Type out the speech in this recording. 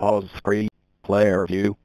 Pause screen. Player view.